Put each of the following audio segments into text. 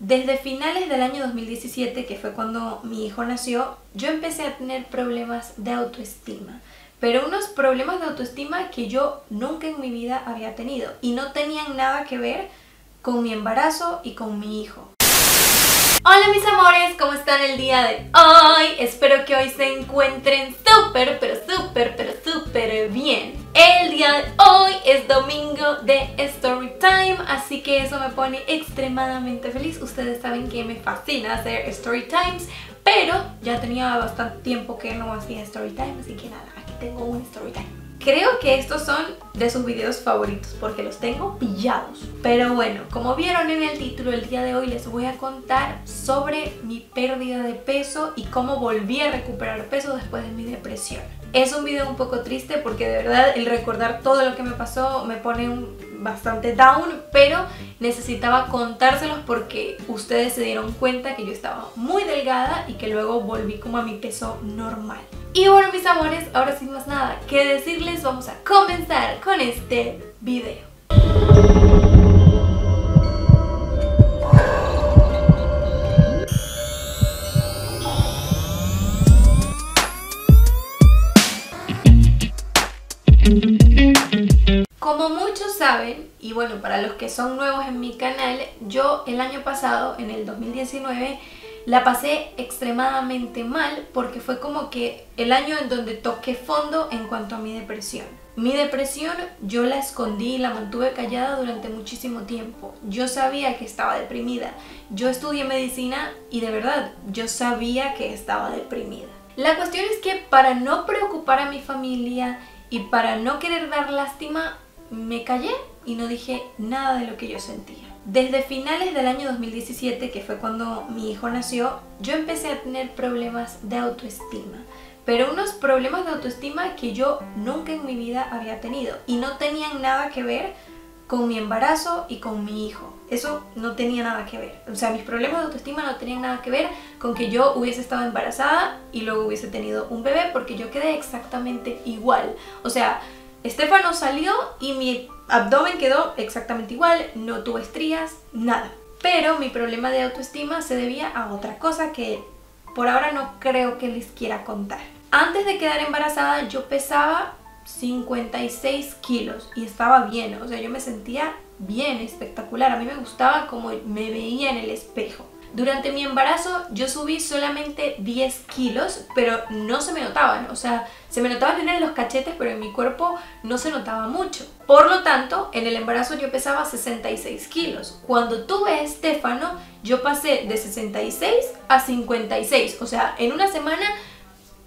Desde finales del año 2017, que fue cuando mi hijo nació, yo empecé a tener problemas de autoestima. Pero unos problemas de autoestima que yo nunca en mi vida había tenido y no tenían nada que ver con mi embarazo y con mi hijo. Hola mis amores, ¿cómo están el día de hoy? Espero que hoy se encuentren súper, pero súper, pero súper bien. El día de hoy es domingo de Story Time, así que eso me pone extremadamente feliz. Ustedes saben que me fascina hacer Story Times, pero ya tenía bastante tiempo que no hacía Story Time, así que nada, aquí tengo un Story Time. Creo que estos son de sus videos favoritos porque los tengo pillados. Pero bueno, como vieron en el título, el día de hoy les voy a contar sobre mi pérdida de peso y cómo volví a recuperar peso después de mi depresión. Es un video un poco triste porque de verdad el recordar todo lo que me pasó me pone bastante down, pero necesitaba contárselos porque ustedes se dieron cuenta que yo estaba muy delgada y que luego volví como a mi peso normal. Y bueno mis amores, ahora sin más nada que decirles, vamos a comenzar con este video. Como muchos saben, y bueno, para los que son nuevos en mi canal, yo el año pasado, en el 2019, la pasé extremadamente mal porque fue como que el año en donde toqué fondo en cuanto a mi depresión. Mi depresión yo la escondí y la mantuve callada durante muchísimo tiempo. Yo sabía que estaba deprimida. Yo estudié medicina y de verdad yo sabía que estaba deprimida. La cuestión es que para no preocupar a mi familia y para no querer dar lástima, me callé y no dije nada de lo que yo sentía. Desde finales del año 2017, que fue cuando mi hijo nació, yo empecé a tener problemas de autoestima. Pero unos problemas de autoestima que yo nunca en mi vida había tenido. Y no tenían nada que ver con mi embarazo y con mi hijo. Eso no tenía nada que ver. O sea, mis problemas de autoestima no tenían nada que ver con que yo hubiese estado embarazada y luego hubiese tenido un bebé porque yo quedé exactamente igual. O sea, Estefano salió y mi abdomen quedó exactamente igual, no tuve estrías, nada. Pero mi problema de autoestima se debía a otra cosa que por ahora no creo que les quiera contar. Antes de quedar embarazada yo pesaba 56 kilos y estaba bien, o sea, yo me sentía bien, espectacular. A mí me gustaba como me veía en el espejo. Durante mi embarazo yo subí solamente 10 kilos, pero no se me notaban, o sea, se me notaban en los cachetes, pero en mi cuerpo no se notaba mucho. Por lo tanto, en el embarazo yo pesaba 66 kilos. Cuando tuve a Estefano, yo pasé de 66 a 56, o sea, en una semana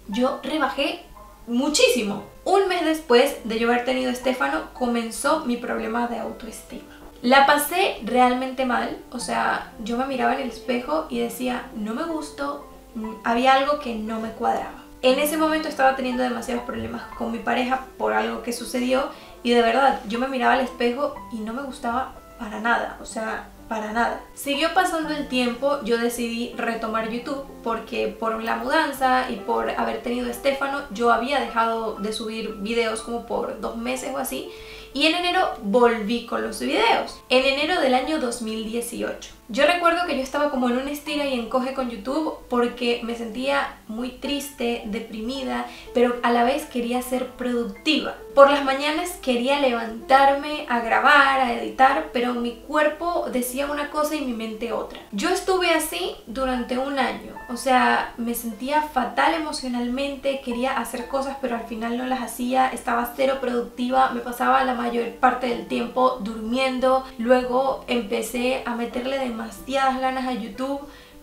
yo rebajé muchísimo. Un mes después de yo haber tenido a comenzó mi problema de autoestima. La pasé realmente mal, o sea, yo me miraba en el espejo y decía, no me gusto, mm, había algo que no me cuadraba. En ese momento estaba teniendo demasiados problemas con mi pareja por algo que sucedió y de verdad, yo me miraba al espejo y no me gustaba para nada, o sea, para nada. Siguió pasando el tiempo, yo decidí retomar YouTube porque por la mudanza y por haber tenido Estefano, yo había dejado de subir videos como por dos meses o así y en enero volví con los videos. En enero del año 2018. Yo recuerdo que yo estaba como en un estira y encoge con YouTube porque me sentía muy triste, deprimida, pero a la vez quería ser productiva. Por las mañanas quería levantarme a grabar, a editar, pero mi cuerpo decía una cosa y mi mente otra. Yo estuve así durante un año, o sea, me sentía fatal emocionalmente, quería hacer cosas pero al final no las hacía, estaba cero productiva, me pasaba la mayor parte del tiempo durmiendo, luego empecé a meterle demasiadas ganas a YouTube,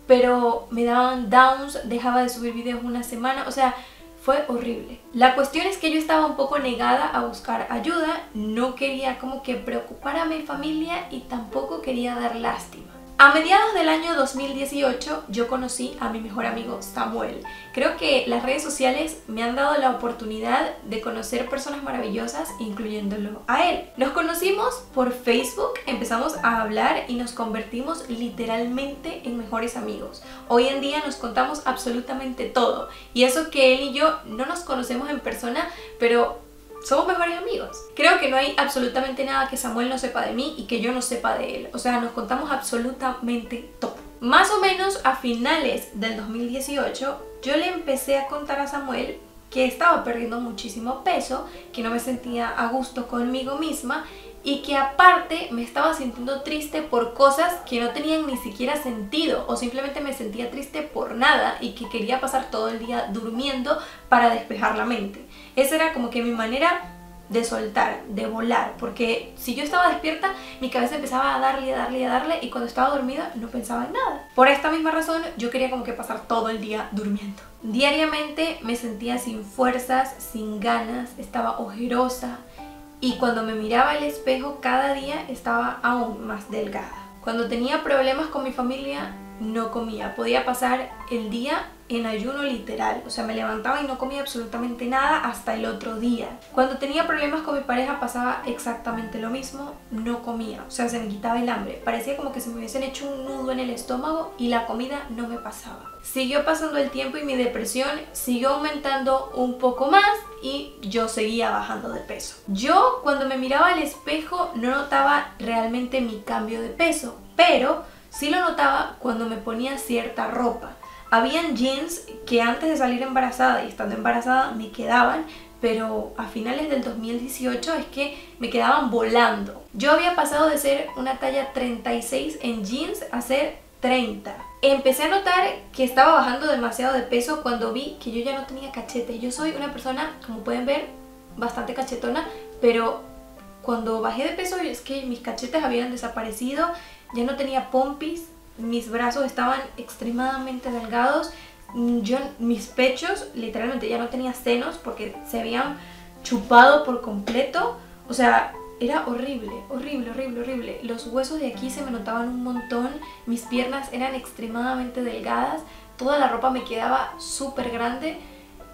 pero me daban downs, dejaba de subir videos una semana, o sea, fue horrible. La cuestión es que yo estaba un poco negada a buscar ayuda, no quería como que preocupar a mi familia y tampoco quería dar lástima. A mediados del año 2018 yo conocí a mi mejor amigo Samuel. Creo que las redes sociales me han dado la oportunidad de conocer personas maravillosas, incluyéndolo a él. Nos conocimos por Facebook, empezamos a hablar y nos convertimos literalmente en mejores amigos. Hoy en día nos contamos absolutamente todo y eso que él y yo no nos conocemos en persona, pero somos mejores amigos. Creo que no hay absolutamente nada que Samuel no sepa de mí y que yo no sepa de él. O sea, nos contamos absolutamente todo. Más o menos a finales del 2018 yo le empecé a contar a Samuel que estaba perdiendo muchísimo peso, que no me sentía a gusto conmigo misma y que aparte me estaba sintiendo triste por cosas que no tenían ni siquiera sentido o simplemente me sentía triste por nada y que quería pasar todo el día durmiendo para despejar la mente. Esa era como que mi manera de soltar, de volar, porque si yo estaba despierta, mi cabeza empezaba a darle, a darle, a darle, y cuando estaba dormida no pensaba en nada. Por esta misma razón, yo quería como que pasar todo el día durmiendo. Diariamente me sentía sin fuerzas, sin ganas, estaba ojerosa, y cuando me miraba al espejo cada día estaba aún más delgada. Cuando tenía problemas con mi familia, no comía. Podía pasar el día en ayuno literal, o sea, me levantaba y no comía absolutamente nada hasta el otro día. Cuando tenía problemas con mi pareja pasaba exactamente lo mismo, no comía, o sea, se me quitaba el hambre. Parecía como que se me hubiesen hecho un nudo en el estómago y la comida no me pasaba. Siguió pasando el tiempo y mi depresión siguió aumentando un poco más y yo seguía bajando de peso. Yo cuando me miraba al espejo no notaba realmente mi cambio de peso, pero sí lo notaba cuando me ponía cierta ropa. Habían jeans que antes de salir embarazada y estando embarazada me quedaban, pero a finales del 2018 es que me quedaban volando. Yo había pasado de ser una talla 36 en jeans a ser 30. Empecé a notar que estaba bajando demasiado de peso cuando vi que yo ya no tenía cachete. Yo soy una persona, como pueden ver, bastante cachetona, pero cuando bajé de peso es que mis cachetes habían desaparecido, ya no tenía pompis, mis brazos estaban extremadamente delgados, mm, yo, mis pechos literalmente ya no tenía senos porque se habían chupado por completo, o sea, era horrible, horrible, horrible, horrible. Los huesos de aquí se me notaban un montón, mis piernas eran extremadamente delgadas, toda la ropa me quedaba súper grande.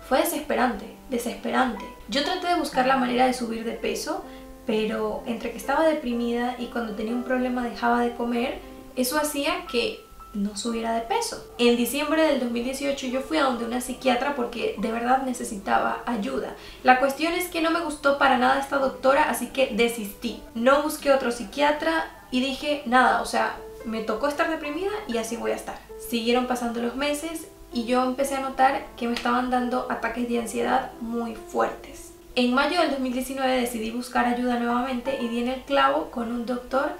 Fue desesperante, desesperante. Yo traté de buscar la manera de subir de peso, pero entre que estaba deprimida y cuando tenía un problema dejaba de comer, eso hacía que no subiera de peso. En diciembre del 2018 yo fui a donde una psiquiatra porque de verdad necesitaba ayuda. La cuestión es que no me gustó para nada esta doctora, así que desistí. No busqué otro psiquiatra y dije, nada, o sea, me tocó estar deprimida y así voy a estar. Siguieron pasando los meses y yo empecé a notar que me estaban dando ataques de ansiedad muy fuertes. En mayo del 2019 decidí buscar ayuda nuevamente y di en el clavo con un doctor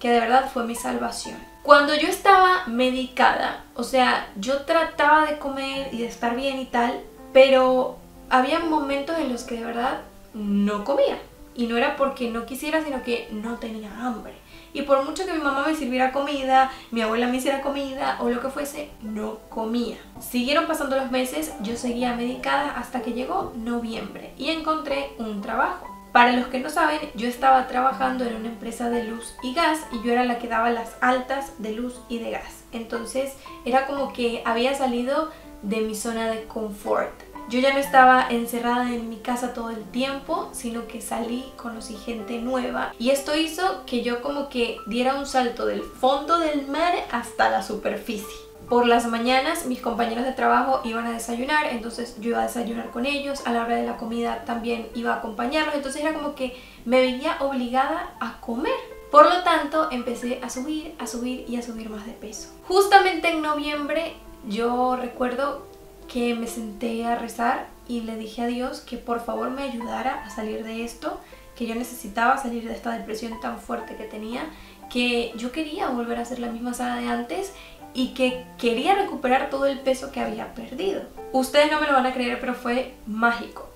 que de verdad fue mi salvación. Cuando yo estaba medicada, o sea, yo trataba de comer y de estar bien y tal, pero había momentos en los que de verdad no comía. Y no era porque no quisiera, sino que no tenía hambre. Y por mucho que mi mamá me sirviera comida, mi abuela me hiciera comida o lo que fuese, no comía. Siguieron pasando los meses, yo seguía medicada hasta que llegó noviembre y encontré un trabajo. Para los que no saben, yo estaba trabajando en una empresa de luz y gas y yo era la que daba las altas de luz y de gas. Entonces era como que había salido de mi zona de confort. Yo ya no estaba encerrada en mi casa todo el tiempo, sino que salí, conocí gente nueva y esto hizo que yo como que diera un salto del fondo del mar hasta la superficie. Por las mañanas mis compañeros de trabajo iban a desayunar, entonces yo iba a desayunar con ellos, a la hora de la comida también iba a acompañarlos, entonces era como que me veía obligada a comer. Por lo tanto, empecé a subir, a subir y a subir más de peso. Justamente en noviembre yo recuerdo que me senté a rezar y le dije a Dios que por favor me ayudara a salir de esto, que yo necesitaba salir de esta depresión tan fuerte que tenía, que yo quería volver a ser la misma Sara de antes y que quería recuperar todo el peso que había perdido. Ustedes no me lo van a creer, pero fue mágico.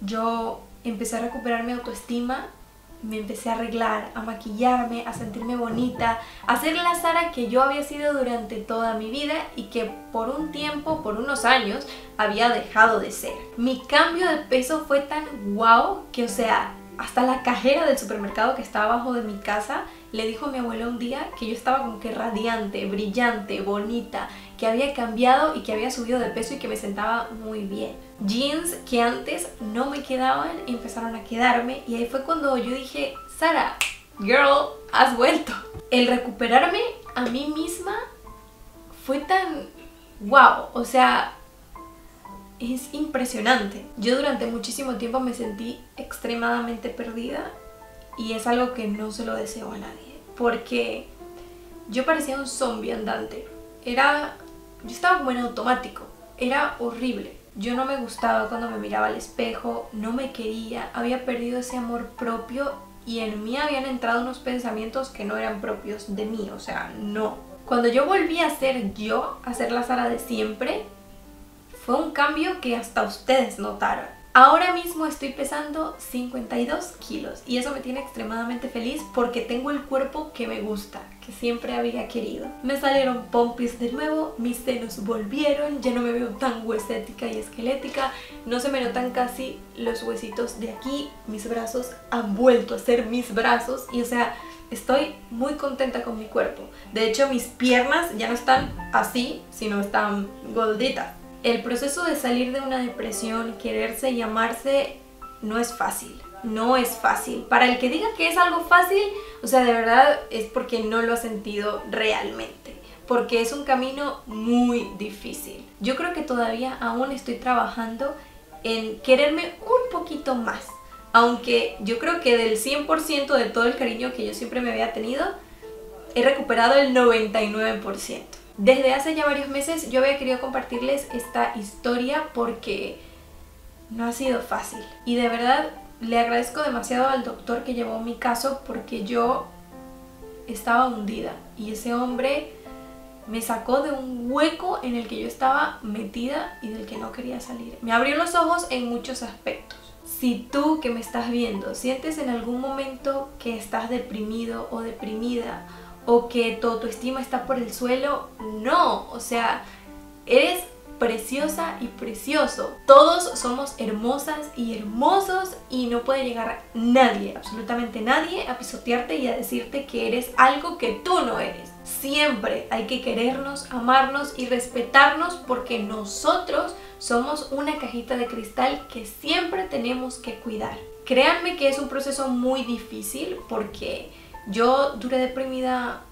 Yo empecé a recuperar mi autoestima, me empecé a arreglar, a maquillarme, a sentirme bonita, a ser la Sara que yo había sido durante toda mi vida y que por un tiempo, por unos años, había dejado de ser. Mi cambio de peso fue tan wow que, o sea, hasta la cajera del supermercado que estaba abajo de mi casa le dijo a mi abuela un día que yo estaba como que radiante, brillante, bonita, que había cambiado y que había subido de peso y que me sentaba muy bien. Jeans que antes no me quedaban empezaron a quedarme y ahí fue cuando yo dije, Sara, girl, has vuelto. El recuperarme a mí misma fue tan wow, o sea, es impresionante. Yo durante muchísimo tiempo me sentí extremadamente perdida y es algo que no se lo deseo a nadie. Porque yo parecía un zombie andante. era... Yo estaba como en automático. Era horrible. Yo no me gustaba cuando me miraba al espejo, no me quería, había perdido ese amor propio y en mí habían entrado unos pensamientos que no eran propios de mí, o sea, no. Cuando yo volví a ser yo, a ser la Sara de siempre, fue un cambio que hasta ustedes notaron. Ahora mismo estoy pesando 52 kilos y eso me tiene extremadamente feliz porque tengo el cuerpo que me gusta, que siempre había querido. Me salieron pompis de nuevo, mis senos volvieron, ya no me veo tan huesética y esquelética, no se me notan casi los huesitos de aquí, mis brazos han vuelto a ser mis brazos y o sea, estoy muy contenta con mi cuerpo. De hecho, mis piernas ya no están así, sino están gorditas el proceso de salir de una depresión, quererse y amarse, no es fácil. No es fácil. Para el que diga que es algo fácil, o sea, de verdad es porque no lo ha sentido realmente. Porque es un camino muy difícil. Yo creo que todavía aún estoy trabajando en quererme un poquito más. Aunque yo creo que del 100% de todo el cariño que yo siempre me había tenido, he recuperado el 99%. Desde hace ya varios meses yo había querido compartirles esta historia porque no ha sido fácil. Y de verdad le agradezco demasiado al doctor que llevó mi caso porque yo estaba hundida y ese hombre me sacó de un hueco en el que yo estaba metida y del que no quería salir. Me abrió los ojos en muchos aspectos. Si tú que me estás viendo sientes en algún momento que estás deprimido o deprimida o que tu autoestima está por el suelo, no, o sea, eres preciosa y precioso. Todos somos hermosas y hermosos y no puede llegar nadie, absolutamente nadie, a pisotearte y a decirte que eres algo que tú no eres. Siempre hay que querernos, amarnos y respetarnos porque nosotros somos una cajita de cristal que siempre tenemos que cuidar. Créanme que es un proceso muy difícil porque yo duré deprimida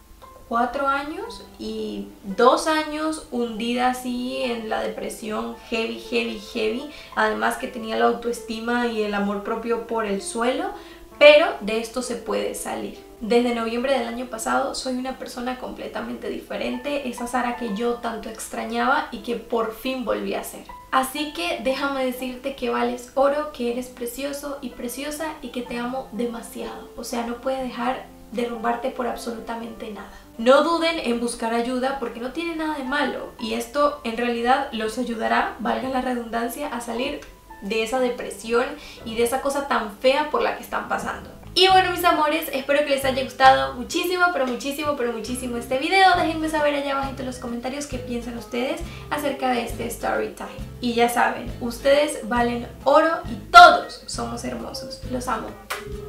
cuatro años y dos años hundida así en la depresión heavy, heavy, heavy. Además que tenía la autoestima y el amor propio por el suelo, pero de esto se puede salir. Desde noviembre del año pasado soy una persona completamente diferente, esa Sara que yo tanto extrañaba y que por fin volví a ser. Así que déjame decirte que vales oro, que eres precioso y preciosa y que te amo demasiado. O sea, no puede dejar derrumbarte por absolutamente nada. No duden en buscar ayuda porque no tiene nada de malo y esto en realidad los ayudará, valga la redundancia, a salir de esa depresión y de esa cosa tan fea por la que están pasando. Y bueno mis amores, espero que les haya gustado muchísimo, pero muchísimo, pero muchísimo este video. Déjenme saber allá abajo en los comentarios qué piensan ustedes acerca de este story time. Y ya saben, ustedes valen oro y todos somos hermosos. Los amo.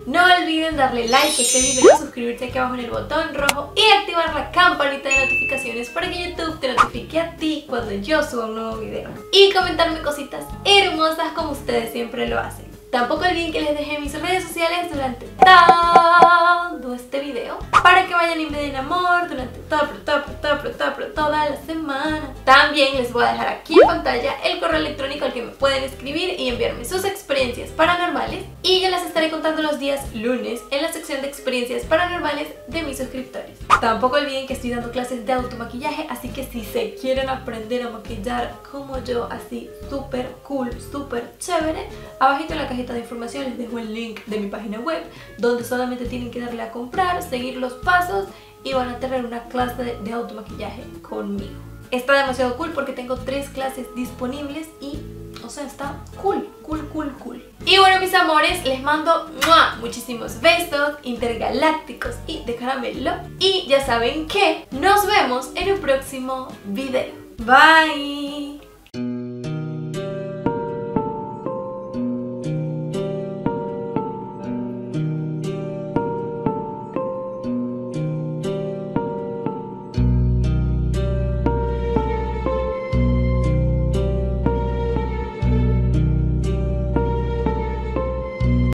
No olviden darle like a este video, suscribirte aquí abajo en el botón rojo y activar la campanita de notificaciones para que YouTube te notifique a ti cuando yo suba un nuevo video. Y comentarme cositas hermosas como ustedes siempre lo hacen. Tampoco olviden que les dejé mis redes sociales durante todo este video para que vayan y me den amor durante toda, toda, toda, toda, toda la semana. También les voy a dejar aquí en pantalla el correo electrónico al que me pueden escribir y enviarme sus experiencias paranormales y yo las estaré contando los días lunes en la sección de experiencias paranormales de mis suscriptores. Tampoco olviden que estoy dando clases de automaquillaje, así que si se quieren aprender a maquillar como yo, así súper cool, súper chévere, abajito en la cajita de información les dejo el link de mi página web donde solamente tienen que darle a comprar, seguir los pasos y van a tener una clase de, de automaquillaje conmigo. Está demasiado cool porque tengo tres clases disponibles y, o sea, está cool, cool, cool, cool. Y bueno, mis amores, les mando muchísimos besos intergalácticos y de caramelo. Y ya saben que nos vemos en un próximo video. Bye.